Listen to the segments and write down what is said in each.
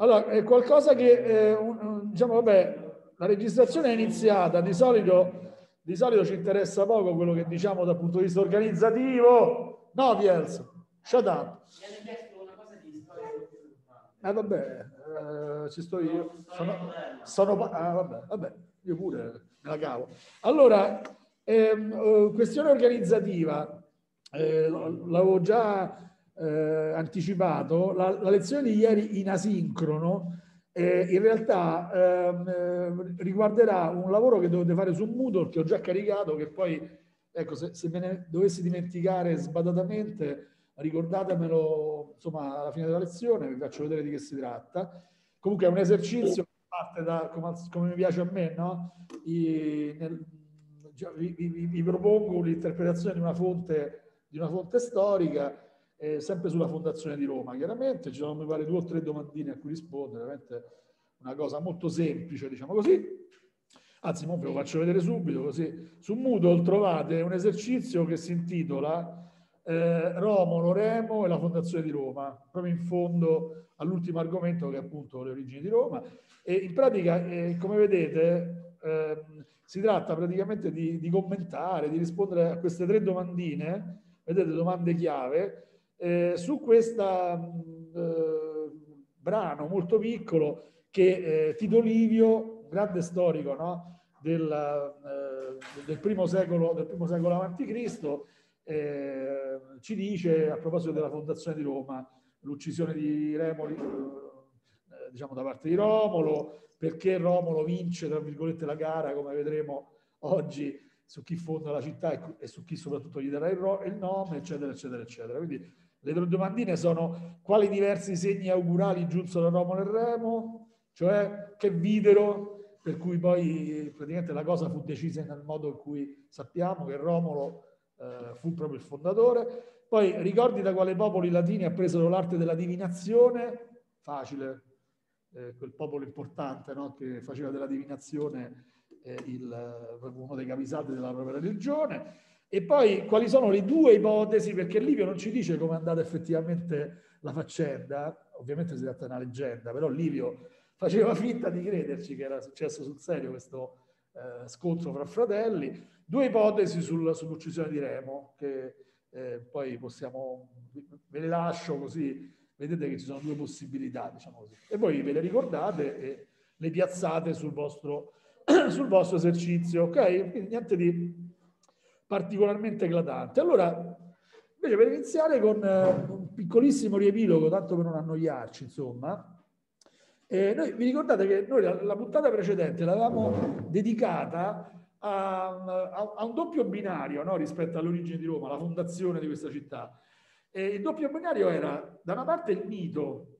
Allora, è qualcosa che, eh, un, diciamo, vabbè, la registrazione è iniziata, di solito, di solito ci interessa poco quello che diciamo dal punto di vista organizzativo. No, Viels, shut up. Eh vabbè, eh, ci sto io. Sono, sono ah, vabbè, vabbè, io pure me la cavo. Allora, ehm, eh, questione organizzativa, eh, l'avevo già eh, anticipato, la, la, lezione di ieri in asincrono eh, in realtà ehm, eh, riguarderà un lavoro che dovete fare su Moodle che ho già caricato, che poi, ecco, se, se me ne dovessi dimenticare sbadatamente, ricordatemelo insomma alla fine della lezione, vi faccio vedere di che si tratta. Comunque è un esercizio che parte da, come, come mi piace a me, no? I, nel, vi, vi, vi, propongo l'interpretazione di una fonte, di una fonte storica eh, sempre sulla Fondazione di Roma, chiaramente. Ci sono, mi pare, due o tre domandine a cui rispondere, veramente una cosa molto semplice, diciamo così. Anzi, ve lo faccio vedere subito, così. Su Moodle trovate un esercizio che si intitola eh, Romolo, Remo e la Fondazione di Roma, proprio in fondo all'ultimo argomento che è appunto le origini di Roma. E in pratica, eh, come vedete, eh, si tratta praticamente di, di commentare, di rispondere a queste tre domandine, vedete, domande chiave, eh, su questo eh, brano molto piccolo che eh, Tito Livio, grande storico no? del, eh, del, primo secolo, del primo secolo eh, ci dice a proposito della fondazione di Roma, l'uccisione di Remoli, diciamo da parte di Romolo, perché Romolo vince, tra virgolette, la gara, come vedremo oggi, su chi fonda la città e, su chi soprattutto gli darà il nome, eccetera, eccetera, eccetera. Quindi le tre domandine sono quali diversi segni augurali giunsero a Romolo e Remo, cioè che videro, per cui poi praticamente la cosa fu decisa nel modo in cui sappiamo che Romolo eh, fu proprio il fondatore. Poi ricordi da quale popolo i latini appresero l'arte della divinazione? Facile, eh, quel popolo importante no? che faceva della divinazione eh, il, uno dei capisaldi della propria religione. E poi quali sono le due ipotesi, perché Livio non ci dice come è andata effettivamente la faccenda, ovviamente si tratta di una leggenda, però Livio faceva finta di crederci che era successo sul serio questo eh, scontro fra fratelli. Due ipotesi sul, sull'uccisione di Remo, che eh, poi possiamo, ve le lascio così, vedete che ci sono due possibilità, diciamo così. E voi ve le ricordate e le piazzate sul vostro, sul vostro esercizio, ok? Quindi niente di particolarmente eclatante. Allora, invece per iniziare con eh, un piccolissimo riepilogo, tanto per non annoiarci, insomma, eh, noi, vi ricordate che noi la, la puntata precedente l'avevamo dedicata a, a, a, un doppio binario no, rispetto all'origine di Roma, la fondazione di questa città. E il doppio binario era da una parte il mito,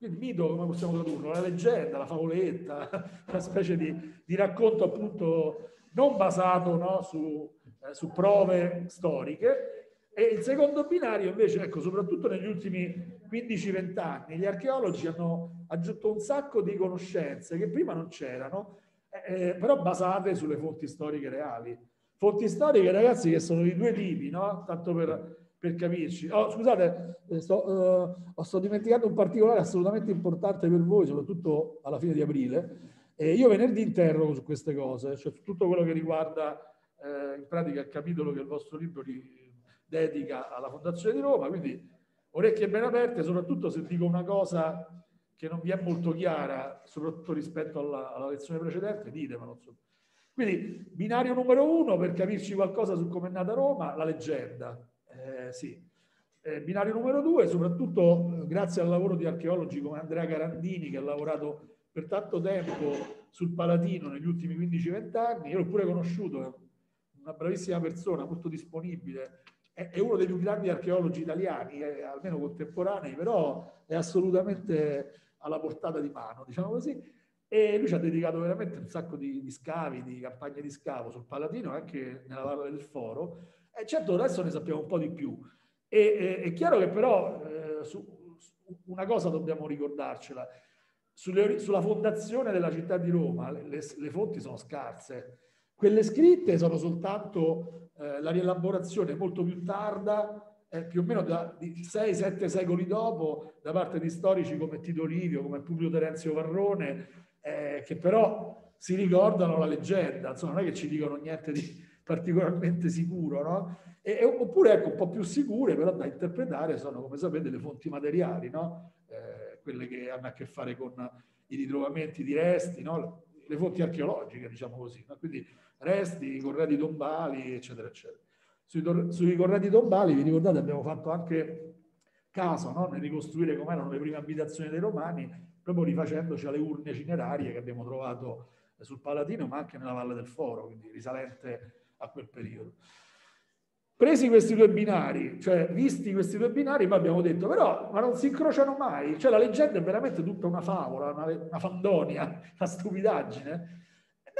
il mito come possiamo tradurlo? La leggenda, la favoletta, una specie di, di racconto appunto non basato no, su, eh, su prove storiche. E il secondo binario invece, ecco, soprattutto negli ultimi 15-20 anni, gli archeologi hanno aggiunto un sacco di conoscenze che prima non c'erano, eh, eh, però basate sulle fonti storiche reali. Fonti storiche, ragazzi, che sono di due tipi, no? Tanto per, per capirci. Oh, scusate, eh, sto, uh, sto dimenticando un particolare assolutamente importante per voi, soprattutto alla fine di aprile. Eh, io venerdì interrogo su queste cose, cioè su tutto quello che riguarda eh, in pratica il capitolo che il vostro libro dedica alla Fondazione di Roma, quindi orecchie ben aperte, soprattutto se dico una cosa che non vi è molto chiara, soprattutto rispetto alla, alla lezione precedente, ditemelo. Insomma. Quindi, binario numero uno, per capirci qualcosa su come è nata Roma, la leggenda. Eh, sì. Eh, binario numero due, soprattutto eh, grazie al lavoro di archeologi come Andrea Carandini, che ha lavorato per tanto tempo sul Palatino negli ultimi 15-20 anni, io l'ho pure conosciuto, una bravissima persona, molto disponibile, è, è uno dei più grandi archeologi italiani, eh, almeno contemporanei, però è assolutamente alla portata di mano, diciamo così. E lui ci ha dedicato veramente un sacco di, di scavi, di campagne di scavo sul Palatino, anche nella Valle del Foro. E certo adesso ne sappiamo un po' di più. E, e, è chiaro che però eh, su, su una cosa dobbiamo ricordarcela. Sulle, sulla fondazione della città di Roma le, le fonti sono scarse quelle scritte sono soltanto eh, la rielaborazione molto più tarda eh, più o meno da, di 6-7 secoli dopo, da parte di storici come Tito Livio, come Publio Terenzio Varrone, eh, che però si ricordano la leggenda, insomma non è che ci dicono niente di particolarmente sicuro, no? E, oppure ecco un po' più sicure, però da interpretare sono, come sapete, le fonti materiali, no? Eh, quelle che hanno a che fare con i ritrovamenti di resti, no? Le fonti archeologiche, diciamo così. No? Quindi resti, corredi tombali, eccetera, eccetera. Sui, sui corredi tombali, vi ricordate, abbiamo fatto anche caso no? nel ricostruire come erano le prime abitazioni dei romani, proprio rifacendoci alle urne cinerarie che abbiamo trovato sul Palatino, ma anche nella Valle del Foro, quindi risalente a quel periodo. Presi questi due binari, cioè visti questi due binari, poi abbiamo detto, però, ma non si incrociano mai, cioè la leggenda è veramente tutta una favola, una, una fandonia, una stupidaggine.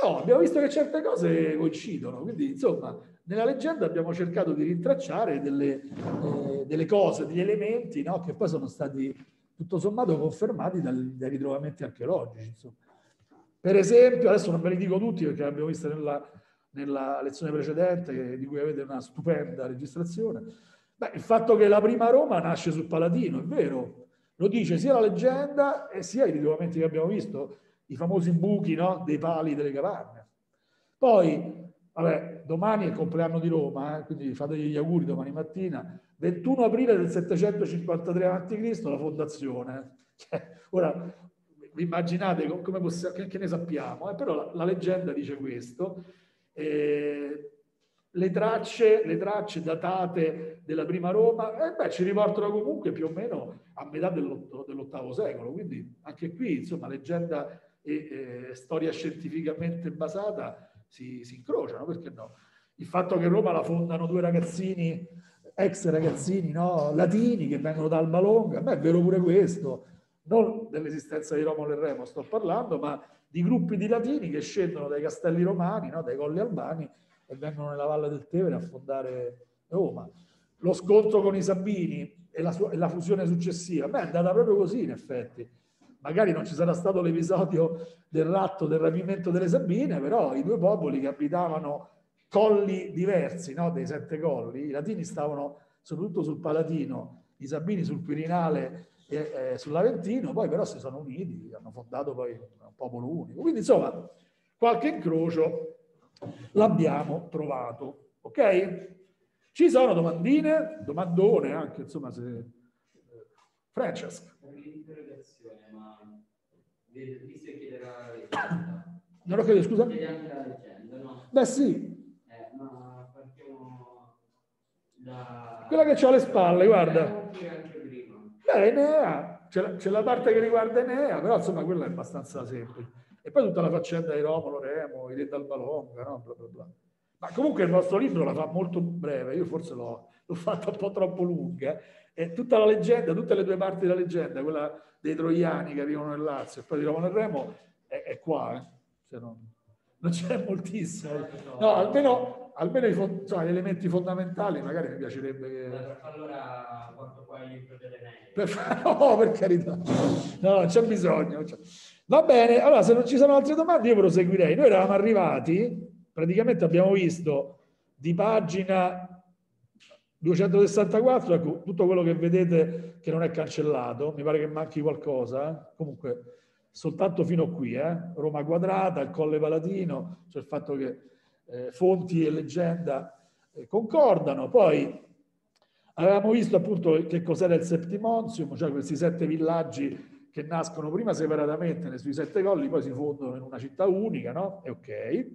No, abbiamo visto che certe cose coincidono, quindi insomma, nella leggenda abbiamo cercato di rintracciare delle, eh, delle cose, degli elementi, no? che poi sono stati tutto sommato confermati dal, dai ritrovamenti archeologici. Insomma. Per esempio, adesso non ve li dico tutti perché l'abbiamo vista nella, nella lezione precedente, di cui avete una stupenda registrazione. Beh, il fatto che la prima Roma nasce sul Palatino, è vero, lo dice sia la leggenda e sia i ritrovamenti che abbiamo visto, i famosi buchi no? dei pali delle capanne. Poi, vabbè, domani è il compleanno di Roma, eh? quindi fategli gli auguri domani mattina, 21 aprile del 753 a.C. la fondazione. Cioè, ora, immaginate come possiamo, che ne sappiamo, eh? però la, la leggenda dice questo, eh, le, tracce, le tracce datate della prima Roma eh beh, ci riportano comunque più o meno a metà dell'VIII secolo, quindi anche qui insomma leggenda e eh, storia scientificamente basata si, si incrociano, perché no? Il fatto che Roma la fondano due ragazzini, ex ragazzini no? latini che vengono da Alba Longa, beh, è vero pure questo, non dell'esistenza di Romolo e Remo sto parlando, ma di gruppi di latini che scendono dai castelli romani, no? dai colli albani e vengono nella valle del Tevere a fondare Roma. Lo scontro con i Sabini e la, sua, e la fusione successiva, beh, è andata proprio così in effetti. Magari non ci sarà stato l'episodio del ratto, del rapimento delle Sabine, però i due popoli che abitavano colli diversi, no? dei sette colli, i latini stavano soprattutto sul Palatino, i Sabini sul Quirinale eh, sull'Aventino, poi però si sono uniti, hanno fondato poi un popolo unico. Quindi insomma, qualche incrocio l'abbiamo trovato. Ok? Ci sono domandine, domandone anche, insomma, se... Eh, Francesca. Un'interrogazione, ma visto che chiede la leggenda. Non ho capito, scusa? Chiede anche la leggenda, no? Beh sì. Eh, ma partiamo da... Quella che c'ha alle spalle, guarda. Beh, Enea, c'è la, c'è la parte che riguarda Enea, però insomma quella è abbastanza semplice. E poi tutta la faccenda di Romolo, Remo, i re d'Albalonga, no? bla, bla, bla. Ma comunque il nostro libro la fa molto breve, io forse l'ho, l'ho fatta un po' troppo lunga. E tutta la leggenda, tutte le due parti della leggenda, quella dei troiani che arrivano nel Lazio e poi di Romolo e Remo, è, è qua. Eh? Cioè non, non, c'è moltissimo. No, almeno, almeno i, insomma, gli elementi fondamentali magari mi piacerebbe che... Allora qua il libro delle per, no, per carità, no, c'è bisogno. Va bene, allora se non ci sono altre domande io proseguirei. Noi eravamo arrivati, praticamente abbiamo visto di pagina 264, ecco, tutto quello che vedete che non è cancellato, mi pare che manchi qualcosa, eh? comunque soltanto fino a qui, eh? Roma quadrata, il Colle Palatino, cioè il fatto che eh, fonti e leggenda eh, concordano, poi Avevamo visto appunto che cos'era il Septimontium, cioè questi sette villaggi che nascono prima separatamente sui sette colli, poi si fondono in una città unica, no? E ok.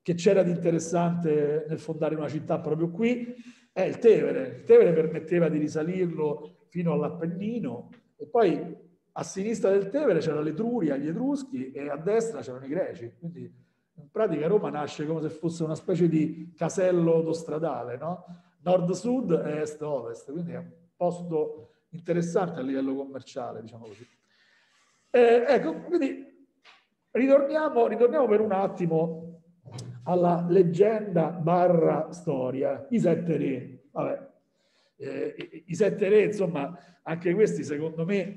Che c'era di interessante nel fondare una città proprio qui? È il Tevere. Il Tevere permetteva di risalirlo fino all'Appennino e poi a sinistra del Tevere c'era l'Etruria, gli Etruschi e a destra c'erano i Greci. Quindi in pratica Roma nasce come se fosse una specie di casello autostradale, no? Nord-sud est-ovest, quindi è un posto interessante a livello commerciale, diciamo così. Eh, ecco, quindi ritorniamo, ritorniamo per un attimo alla leggenda barra storia, i sette re. Vabbè, eh, i sette re, insomma, anche questi secondo me,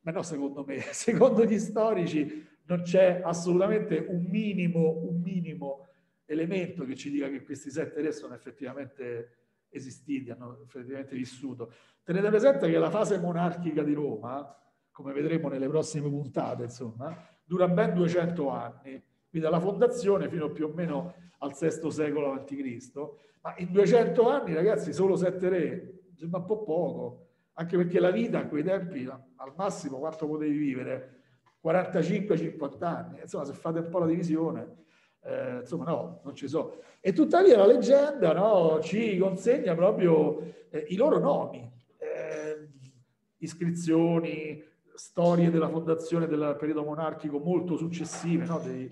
ma no secondo me, secondo gli storici non c'è assolutamente un minimo, un minimo elemento che ci dica che questi sette re sono effettivamente esistiti, hanno effettivamente vissuto. Tenete presente che la fase monarchica di Roma, come vedremo nelle prossime puntate, insomma, dura ben 200 anni, quindi dalla fondazione fino più o meno al VI secolo a.C. Ma in 200 anni, ragazzi, solo sette re, sembra un po' poco, anche perché la vita a quei tempi, al massimo, quanto potevi vivere? 45-50 anni. Insomma, se fate un po' la divisione, eh, insomma, no, non ci so. E tuttavia la leggenda no, ci consegna proprio eh, i loro nomi, eh, iscrizioni, storie della fondazione del periodo monarchico molto successive, no, di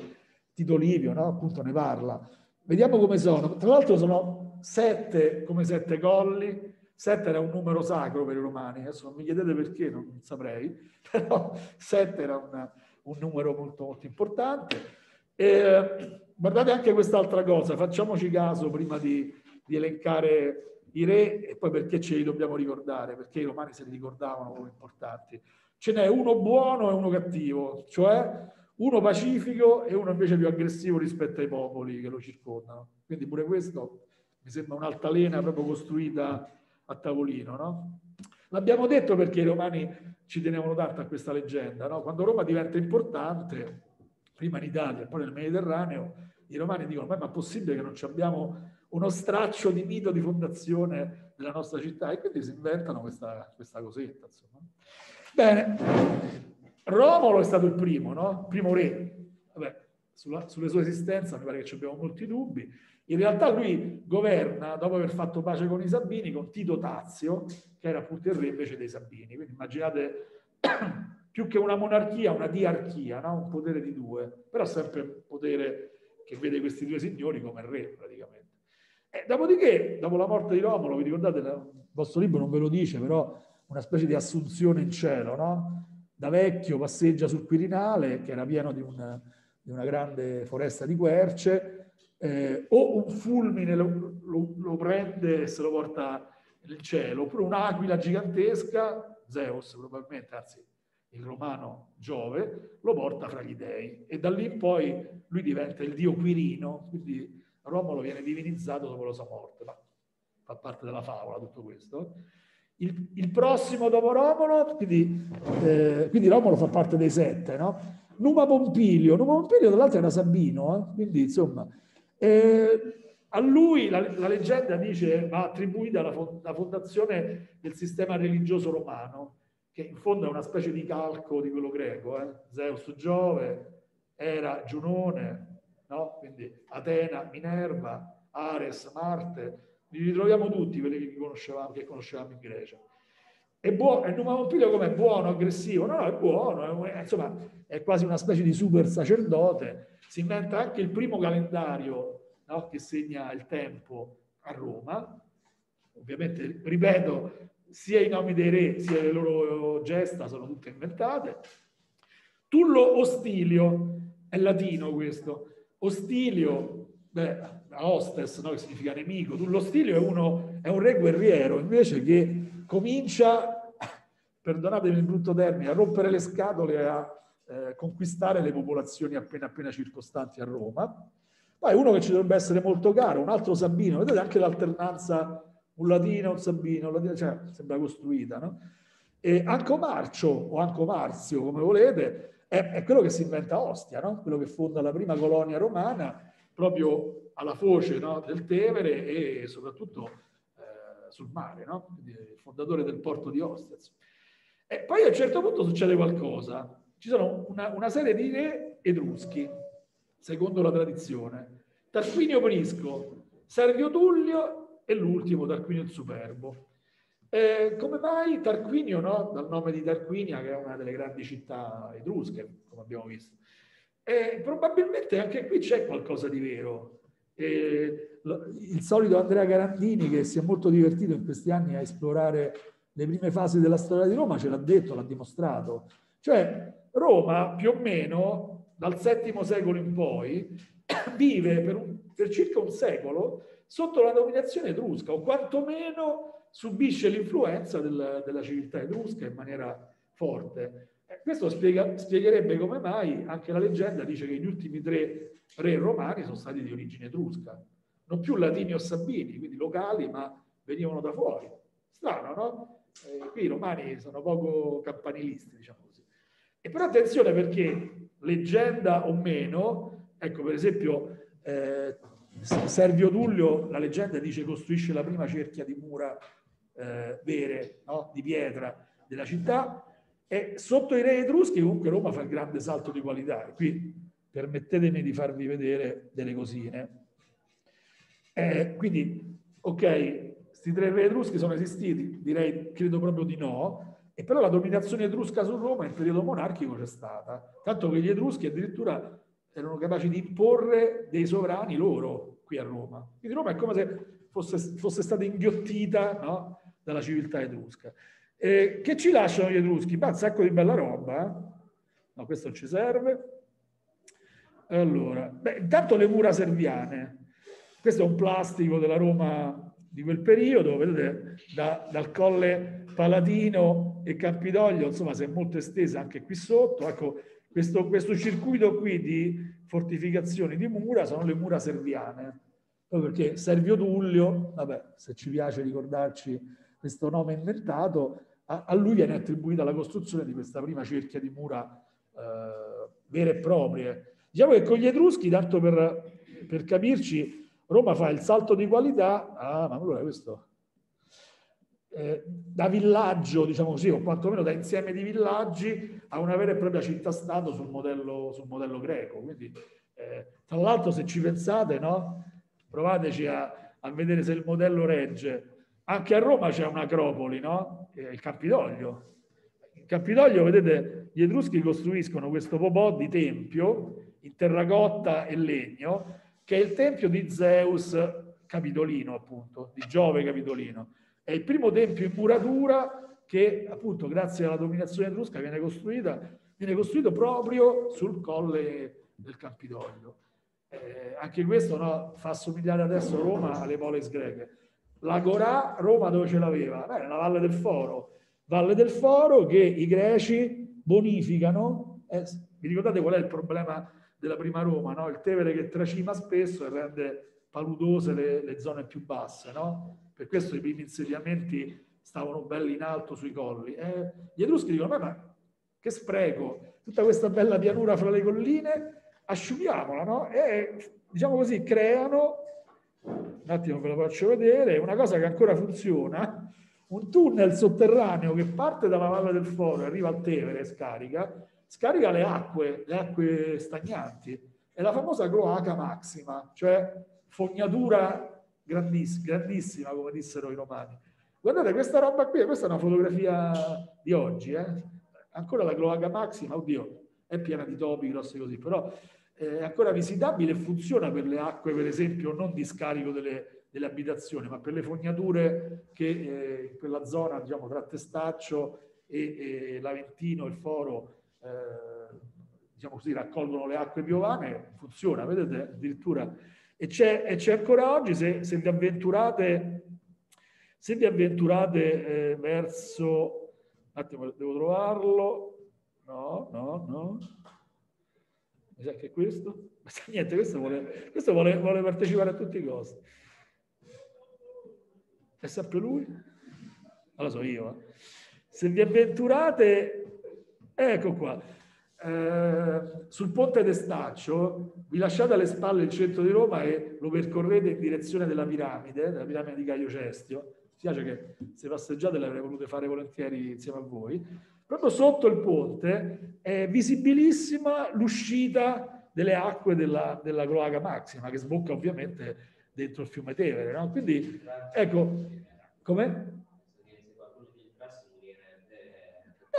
Tito Livio, no, appunto ne parla. Vediamo come sono. Tra l'altro sono sette come sette colli, sette era un numero sacro per i romani, adesso non mi chiedete perché, non saprei, però sette era una, un numero molto, molto importante. E, guardate anche quest'altra cosa, facciamoci caso prima di, di, elencare i re e poi perché ce li dobbiamo ricordare, perché i romani se li ricordavano come importanti. Ce n'è uno buono e uno cattivo, cioè uno pacifico e uno invece più aggressivo rispetto ai popoli che lo circondano. Quindi pure questo mi sembra un'altalena proprio costruita a tavolino. No? L'abbiamo detto perché i romani ci tenevano tanto a questa leggenda. No? Quando Roma diventa importante, prima in Italia e poi nel Mediterraneo, i romani dicono, ma è possibile che non abbiamo uno straccio di mito di fondazione della nostra città? E quindi si inventano questa, questa cosetta. Insomma. Bene, Romolo è stato il primo, no? primo re. Vabbè, sulla, sulle sue esistenze mi pare che ci abbiamo molti dubbi. In realtà lui governa, dopo aver fatto pace con i Sabini, con Tito Tazio, che era appunto il re invece dei Sabini. Quindi immaginate più che una monarchia, una diarchia, no? un potere di due, però sempre un potere che vede questi due signori come re praticamente. E dopodiché, dopo la morte di Romolo, vi ricordate, il vostro libro non ve lo dice, però una specie di assunzione in cielo, no? da vecchio passeggia sul Quirinale, che era pieno di una, di una grande foresta di querce, eh, o un fulmine lo, lo, lo, prende e se lo porta nel cielo, oppure un'aquila gigantesca, Zeus probabilmente, anzi il romano Giove, lo porta fra gli dei. E da lì in poi lui diventa il dio Quirino, quindi Romolo viene divinizzato dopo la sua morte, ma fa parte della favola tutto questo. Il, il prossimo dopo Romolo, quindi, eh, quindi, Romolo fa parte dei sette, no? Numa Pompilio, Numa Pompilio tra l'altro era Sabino, eh? quindi insomma, eh, a lui la, la, leggenda dice va attribuita la, fondazione del sistema religioso romano, che in fondo è una specie di calco di quello greco, eh? Zeus Giove, Era Giunone, no? quindi Atena, Minerva, Ares, Marte, li ritroviamo tutti quelli che conoscevamo, che conoscevamo in Grecia. È buono, il Numa Pompilio come buono, aggressivo? No, no, è buono, è, insomma, è quasi una specie di super sacerdote. Si inventa anche il primo calendario no, che segna il tempo a Roma. Ovviamente, ripeto, sia i nomi dei re sia le loro gesta sono tutte inventate. Tullo Ostilio, è latino questo. Ostilio, beh, hostes, no? che significa nemico. Tullo Stilio è, uno, è un re guerriero invece che comincia, perdonatemi il brutto termine, a rompere le scatole a eh, conquistare le popolazioni appena appena circostanti a Roma. Poi uno che ci dovrebbe essere molto caro, un altro Sabino, vedete anche l'alternanza un latino, un sabino, un latino, cioè sembra costruita, no? E Anco Marcio o Anco Marzio, come volete, è, è quello che si inventa Ostia, no? quello che fonda la prima colonia romana proprio alla foce no, del Tevere e soprattutto eh, sul mare, no? il fondatore del porto di Ostia. E poi a un certo punto succede qualcosa. Ci sono una, una serie di re etruschi, secondo la tradizione. Tarquinio Prisco, Servio Tullio e l'ultimo Tarquinio il Superbo. Eh, come mai Tarquinio, no? dal nome di Tarquinia, che è una delle grandi città etrusche, come abbiamo visto, e probabilmente anche qui c'è qualcosa di vero. E il solito Andrea Garandini, che si è molto divertito in questi anni a esplorare le prime fasi della storia di Roma, ce l'ha detto, l'ha dimostrato. Cioè, Roma più o meno dal VII secolo in poi vive per, un, per circa un secolo sotto la dominazione etrusca o quantomeno subisce l'influenza del, della civiltà etrusca in maniera forte. Questo spiega, spiegherebbe come mai anche la leggenda dice che gli ultimi tre re romani sono stati di origine etrusca, non più latini o sabini, quindi locali, ma venivano da fuori. Strano, no? Eh, qui i romani sono poco campanilisti, diciamo così. E però attenzione perché, leggenda o meno, ecco per esempio eh, Servio Tullio, la leggenda dice costruisce la prima cerchia di mura eh, vere, no? di pietra della città, e sotto i re etruschi comunque Roma fa il grande salto di qualità. Qui permettetemi di farvi vedere delle cosine. Eh, quindi, ok, questi tre re etruschi sono esistiti? Direi, credo proprio di no, e però la dominazione etrusca su Roma in periodo monarchico c'è stata, tanto che gli etruschi addirittura erano capaci di imporre dei sovrani loro qui a Roma. Quindi Roma è come se fosse, fosse stata inghiottita no? dalla civiltà etrusca. Eh, che ci lasciano gli etruschi? Beh, un sacco di bella roba. Eh? No, questo non ci serve. Allora, beh, intanto le mura serviane. Questo è un plastico della Roma di quel periodo, vedete, da, dal colle Palatino e Campidoglio, insomma, si è molto estesa anche qui sotto. Ecco, questo, questo circuito qui di fortificazioni di mura sono le mura serviane, proprio perché Servio Tullio, vabbè, se ci piace ricordarci questo nome inventato, a, a lui viene attribuita la costruzione di questa prima cerchia di mura eh, vere e proprie. Diciamo che con gli Etruschi, tanto per, per capirci, Roma fa il salto di qualità, ah, ma allora questo eh, da villaggio, diciamo così, o quantomeno da insieme di villaggi a una vera e propria città-stato sul modello, sul modello greco. Quindi, eh, tra l'altro, se ci pensate, no? provateci a, a, vedere se il modello regge. Anche a Roma c'è un'acropoli, no? Eh, il Campidoglio. In Campidoglio, vedete, gli Etruschi costruiscono questo popò di tempio in terracotta e legno, che è il tempio di Zeus Capitolino, appunto, di Giove Capitolino è il primo tempio in muratura che appunto grazie alla dominazione etrusca viene, costruita, viene costruito proprio sul colle del Campidoglio. Eh, anche questo no, fa assomigliare adesso Roma alle polis greche. L'Agorà, Roma dove ce l'aveva? Beh, nella Valle del Foro. Valle del Foro che i greci bonificano. Eh, vi ricordate qual è il problema della prima Roma? No? Il Tevere che tracima spesso e rende paludose le, le zone più basse. No? Per questo i primi insediamenti stavano belli in alto sui colli. Eh, gli Etruschi dicono, ma che spreco, tutta questa bella pianura fra le colline, asciughiamola, no? E diciamo così, creano, un attimo ve lo faccio vedere, una cosa che ancora funziona, un tunnel sotterraneo che parte dalla Valle del Foro arriva al Tevere scarica, scarica le acque, le acque stagnanti. È la famosa cloaca maxima, cioè fognatura grandissima, grandissima, come dissero i romani. Guardate questa roba qui, questa è una fotografia di oggi, eh? ancora la cloaca maxima, oddio, è piena di topi grossi così, però è ancora visitabile e funziona per le acque, per esempio, non di scarico delle, delle abitazioni, ma per le fognature che eh, in quella zona, diciamo, tra Testaccio e, e l'Aventino, il Foro, eh, diciamo così, raccolgono le acque piovane, funziona, vedete, addirittura e c'è, e c'è ancora oggi, se, se, vi avventurate, se vi avventurate eh, verso, un attimo, devo trovarlo, no, no, no, mi sa che è questo, niente, questo, vuole, questo vuole, vuole partecipare a tutti i costi. È sempre lui? Allora so io. Eh. Se vi avventurate, ecco qua, eh, sul ponte d'Estaccio vi lasciate alle spalle il centro di Roma e lo percorrete in direzione della piramide, della piramide di Caio Cestio. Mi spiace che se passeggiate le avrei volute fare volentieri insieme a voi. Proprio sotto il ponte è visibilissima l'uscita delle acque della, della cloaca Maxima, che sbocca ovviamente dentro il fiume Tevere. No? Quindi, ecco, come?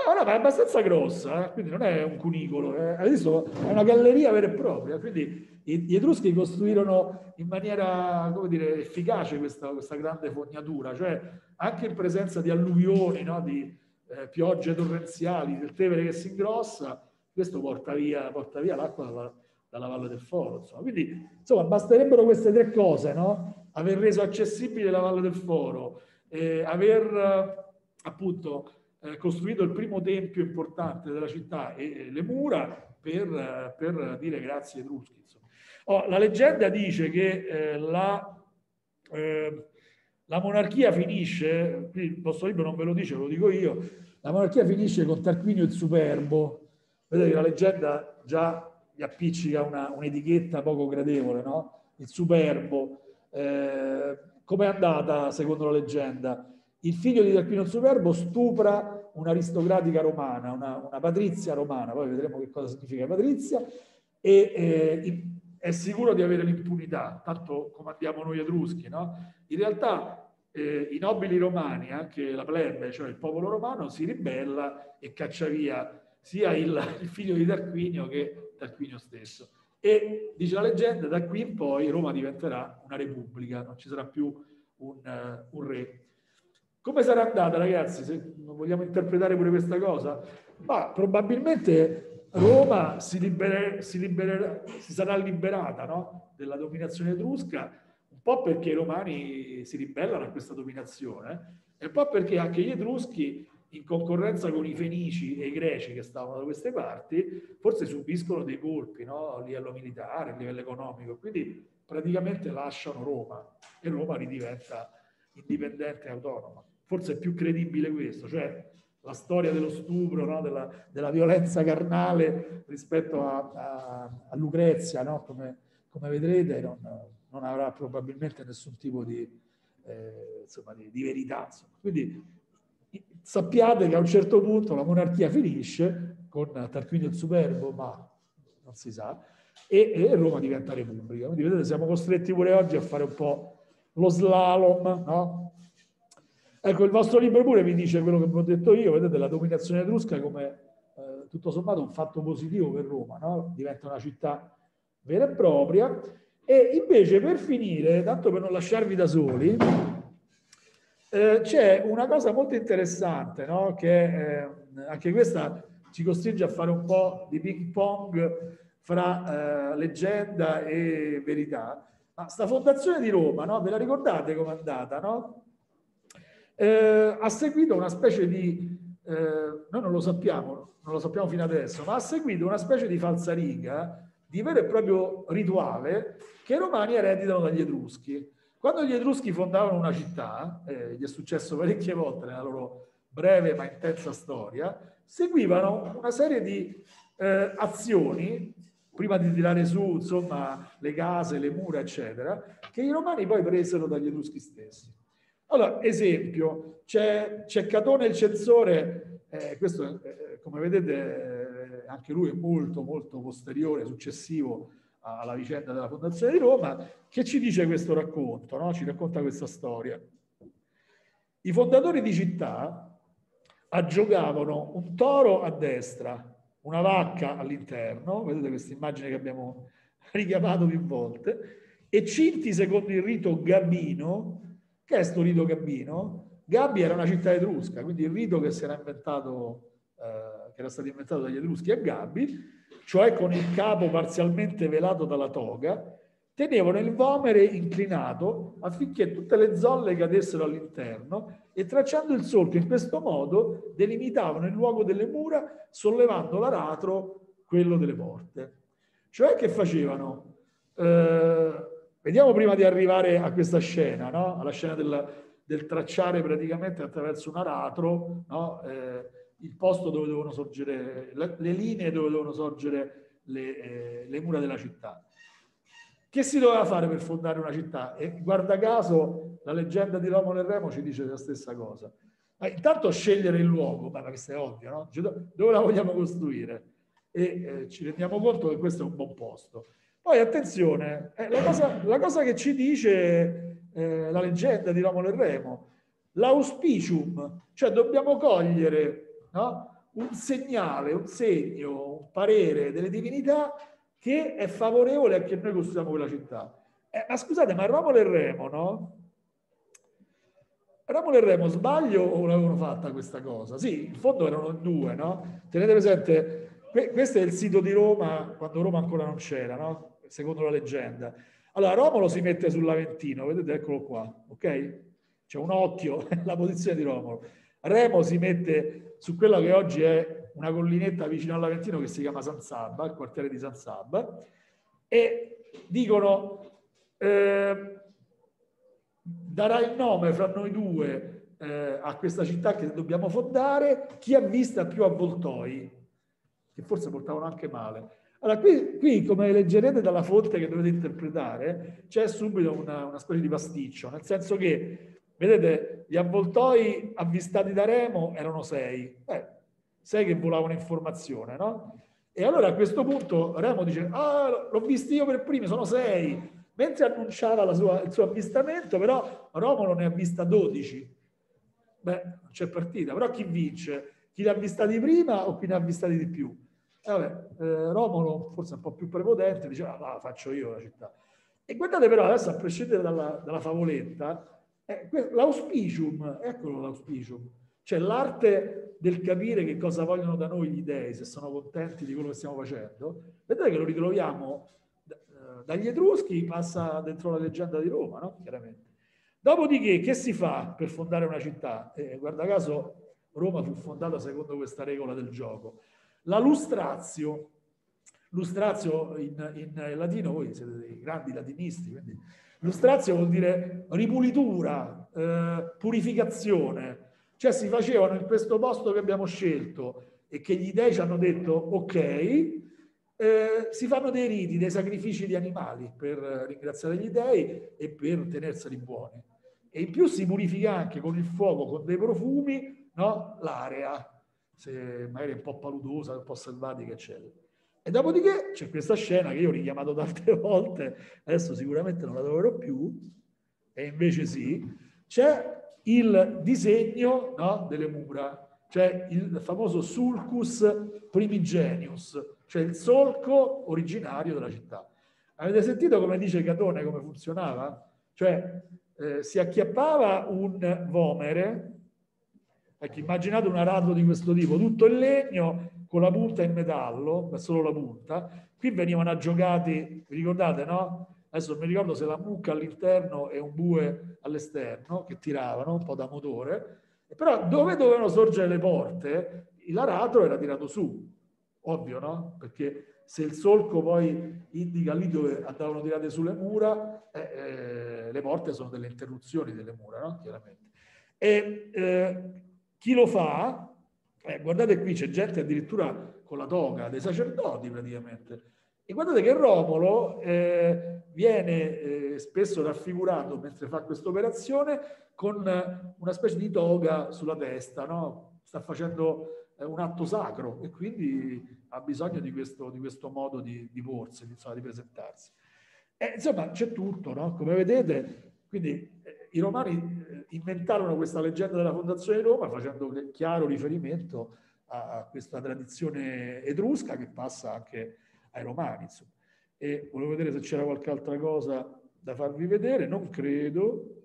No, no, ma è abbastanza grossa, eh? quindi non è un cunicolo, eh? Adesso è una galleria vera e propria, quindi gli Etruschi costruirono in maniera, come dire, efficace questa, questa grande fognatura, cioè anche in presenza di alluvioni, no? di eh, piogge torrenziali, del Tevere che si ingrossa, questo porta via, porta via l'acqua dalla, dalla, Valle del Foro. Insomma. Quindi, insomma, basterebbero queste tre cose, no? Aver reso accessibile la Valle del Foro, eh, aver appunto eh, costruito il primo tempio importante della città e, le mura per, per, dire grazie ai Etruschi. Oh, la leggenda dice che eh, la, eh, la monarchia finisce, qui il vostro libro non ve lo dice, ve lo dico io, la monarchia finisce con Tarquinio il Superbo. Vedete che la leggenda già gli appiccica una, un'etichetta poco gradevole, no? Il Superbo. Eh, Come è andata, secondo la leggenda? Il figlio di Tarquinio il Superbo stupra un'aristocratica romana, una, una patrizia romana, poi vedremo che cosa significa patrizia, e eh, è sicuro di avere l'impunità, tanto comandiamo noi etruschi, no? In realtà eh, i nobili romani, anche la plebe, cioè il popolo romano, si ribella e caccia via sia il, il figlio di Tarquinio che Tarquinio stesso. E dice la leggenda, da qui in poi Roma diventerà una repubblica, non ci sarà più un, uh, un re. Come sarà andata, ragazzi? Se vogliamo interpretare pure questa cosa, ma probabilmente Roma si, libere, si, libererà, si sarà liberata no? della dominazione etrusca, un po' perché i romani si ribellano a questa dominazione, e un po' perché anche gli etruschi, in concorrenza con i fenici e i greci che stavano da queste parti, forse subiscono dei colpi no? a livello militare, a livello economico, quindi praticamente lasciano Roma e Roma ridiventa indipendente e autonoma. Forse è più credibile questo, cioè la storia dello stupro, no? della, della, violenza carnale rispetto a, a, a Lucrezia, no? come, come, vedrete, non, non, avrà probabilmente nessun tipo di, eh, insomma, di, di verità. Insomma. Quindi sappiate che a un certo punto la monarchia finisce con Tarquinio il Superbo, ma non si sa, e, e Roma diventa repubblica. Quindi vedete, siamo costretti pure oggi a fare un po' lo slalom, no? Ecco, il vostro libro pure vi dice quello che vi ho detto io, vedete la dominazione etrusca come eh, tutto sommato un fatto positivo per Roma, no? diventa una città vera e propria. E invece per finire, tanto per non lasciarvi da soli, eh, c'è una cosa molto interessante, no? che eh, anche questa ci costringe a fare un po' di ping pong fra eh, leggenda e verità. Ma sta fondazione di Roma, no? ve la ricordate com'è andata? No? Eh, ha seguito una specie di, eh, noi non lo sappiamo, non lo sappiamo fino adesso, ma ha seguito una specie di falsariga, di vero e proprio rituale che i romani ereditano dagli etruschi. Quando gli etruschi fondavano una città, eh, gli è successo parecchie volte nella loro breve ma intensa storia, seguivano una serie di eh, azioni, prima di tirare su insomma, le case, le mura, eccetera, che i romani poi presero dagli etruschi stessi. Allora, esempio, c'è, c'è Catone il censore, eh, questo eh, come vedete eh, anche lui è molto molto posteriore, successivo alla vicenda della fondazione di Roma, che ci dice questo racconto, no? ci racconta questa storia. I fondatori di città aggiogavano un toro a destra, una vacca all'interno, vedete questa immagine che abbiamo richiamato più volte, e cinti secondo il rito gabino che è sto rito gabbino? Gabbi era una città etrusca, quindi il rito che si era inventato, eh, che era stato inventato dagli etruschi a Gabbi, cioè con il capo parzialmente velato dalla toga, tenevano il vomere inclinato affinché tutte le zolle cadessero all'interno e tracciando il solco in questo modo delimitavano il luogo delle mura sollevando l'aratro quello delle porte. Cioè che facevano? Eh, Vediamo prima di arrivare a questa scena, no? alla scena del, del, tracciare praticamente attraverso un aratro no? eh, il posto dove devono sorgere, le, le linee dove devono sorgere le, eh, le, mura della città. Che si doveva fare per fondare una città? E guarda caso la leggenda di Romolo e Remo ci dice la stessa cosa. Ma intanto scegliere il luogo, ma questo è ovvio, no? Dove la vogliamo costruire? E eh, ci rendiamo conto che questo è un buon posto. Poi attenzione, eh, la, cosa, la, cosa, che ci dice eh, la leggenda di Romolo e Remo, l'auspicium, cioè dobbiamo cogliere no, un segnale, un segno, un parere delle divinità che è favorevole a che noi costruiamo quella città. Eh, ma scusate, ma Romolo e Remo, no? Romolo e Remo sbaglio o l'avevano fatta questa cosa? Sì, in fondo erano due, no? Tenete presente, questo è il sito di Roma quando Roma ancora non c'era, no? Secondo la leggenda. Allora, Romolo si mette sull'Aventino, vedete, eccolo qua, ok? C'è un occhio, la posizione di Romolo. Remo si mette su quella che oggi è una collinetta vicino all'Aventino che si chiama San Sabba, il quartiere di San Sabba, e dicono, eh, darà il nome fra noi due eh, a questa città che dobbiamo fondare chi ha vista più avvoltoi, che forse portavano anche male. Allora, qui, qui, come leggerete dalla fonte che dovete interpretare, c'è subito una, una specie di pasticcio, nel senso che, vedete, gli avvoltoi avvistati da Remo erano sei, eh, sei che volavano informazione, no? E allora a questo punto Remo dice, ah, l'ho visto io per primo, sono sei, mentre annunciava sua, il suo avvistamento, però Romolo ne ha vista 12. Beh, c'è partita, però chi vince? Chi li ha avvistati prima o chi ne ha avvistati di più? E vabbè, eh, Romolo, forse un po' più prepotente, diceva, ah, faccio io la città. E guardate però, adesso a prescindere dalla, dalla favoletta, eh, l'auspicium, eccolo l'auspicium, cioè l'arte del capire che cosa vogliono da noi gli dei, se sono contenti di quello che stiamo facendo, vedete che lo ritroviamo eh, dagli Etruschi, passa dentro la leggenda di Roma, no? Chiaramente. Dopodiché, che si fa per fondare una città? Eh, guarda caso, Roma fu fondata secondo questa regola del gioco. La lustrazio, lustrazio in, in latino, voi siete dei grandi latinisti, quindi lustrazio vuol dire ripulitura, eh, purificazione, cioè si facevano in questo posto che abbiamo scelto e che gli dei ci hanno detto ok, eh, si fanno dei riti, dei sacrifici di animali per ringraziare gli dei e per tenerseli buoni. E in più si purifica anche con il fuoco, con dei profumi, no? l'area se magari è un po' paludosa, un po' selvatica, eccetera. E dopodiché c'è questa scena che io ho richiamato tante volte, adesso sicuramente non la troverò più, e invece sì, c'è il disegno no, delle mura, cioè il famoso sulcus primigenius, cioè il solco originario della città. Avete sentito come dice Catone come funzionava? Cioè eh, si acchiappava un vomere Ecco, immaginate un aratro di questo tipo, tutto in legno, con la punta in metallo, ma solo la punta. Qui venivano aggiogati, vi ricordate, no? Adesso mi ricordo se la mucca all'interno e un bue all'esterno, che tiravano un po' da motore. Però dove dovevano sorgere le porte, l'aratro era tirato su, ovvio, no? Perché se il solco poi indica lì dove andavano tirate sulle mura, eh, eh, le porte sono delle interruzioni delle mura, no? Chiaramente. E, eh, chi lo fa, eh, guardate qui c'è gente addirittura con la toga, dei sacerdoti praticamente. E guardate che Romolo eh, viene eh, spesso raffigurato mentre fa questa operazione con una specie di toga sulla testa, no? sta facendo eh, un atto sacro e quindi ha bisogno di questo, di questo modo di, di porsi, insomma, di presentarsi. E, insomma, c'è tutto, no? come vedete, quindi eh, i romani eh, inventarono questa leggenda della fondazione di Roma facendo chiaro riferimento a, questa tradizione etrusca che passa anche ai romani. Insomma. E volevo vedere se c'era qualche altra cosa da farvi vedere, non credo.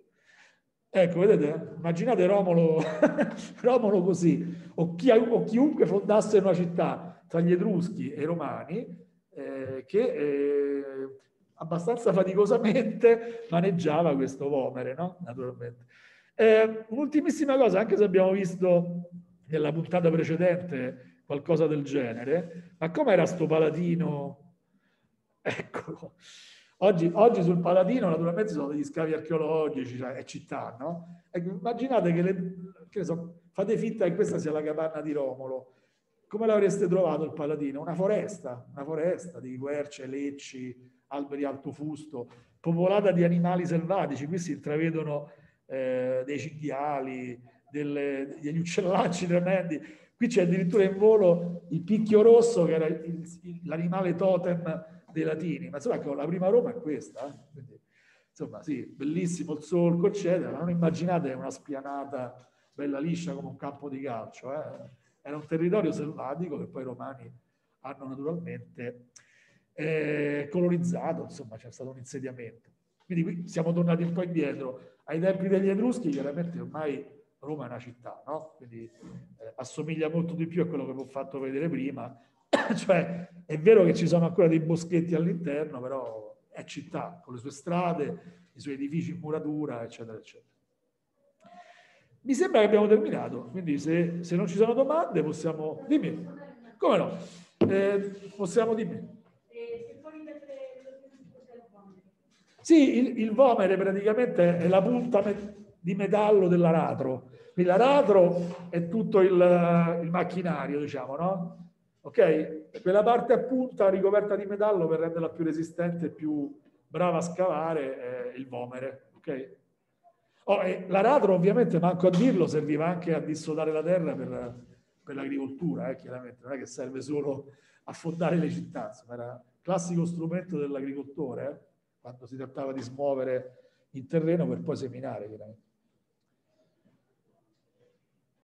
Ecco, vedete, immaginate Romolo, Romolo così, o, chi, o, chiunque fondasse una città tra gli Etruschi e i Romani, eh, che eh, abbastanza faticosamente maneggiava questo vomere, no? Naturalmente. Eh, un'ultimissima cosa, anche se abbiamo visto nella puntata precedente qualcosa del genere, ma com'era sto paladino? Eccolo. Oggi, oggi, sul Paladino naturalmente sono degli scavi archeologici cioè, è città, no? Ecco, immaginate che, le, che so, fate finta che questa sia la capanna di Romolo. Come l'avreste trovato il Paladino? Una foresta, una foresta di querce, lecci, alberi alto fusto, popolata di animali selvatici. Qui si intravedono eh, dei cinghiali, delle, degli uccellacci tremendi. Qui c'è addirittura in volo il picchio rosso, che era il, il, l'animale totem dei latini. Ma insomma, la prima Roma è questa. Eh? Insomma, sì, bellissimo il solco, eccetera. Non immaginate una spianata bella liscia come un campo di calcio. Eh? Era un territorio selvatico che poi i romani hanno naturalmente eh, colorizzato, insomma c'è stato un insediamento. Quindi qui siamo tornati un po' indietro. Ai tempi degli Etruschi chiaramente ormai Roma è una città, no? quindi eh, assomiglia molto di più a quello che vi ho fatto vedere prima. cioè è vero che ci sono ancora dei boschetti all'interno, però è città, con le sue strade, i suoi edifici in muratura, eccetera, eccetera. Mi sembra che abbiamo terminato, quindi se, se non ci sono domande possiamo... Dimmi. Come no? Eh, possiamo dimmi. Sì, il, il vomere praticamente è la punta di metallo dell'aratro. L'aratro è tutto il, il macchinario, diciamo, no? Ok? Quella parte a punta ricoperta di metallo per renderla più resistente e più brava a scavare è il vomere, ok? Oh, l'aratro ovviamente, manco a dirlo, serviva anche a dissodare la terra per, per l'agricoltura, eh, chiaramente, non è che serve solo a fondare le città, insomma, era classico strumento dell'agricoltore, eh, quando si trattava di smuovere il terreno per poi seminare, chiaramente.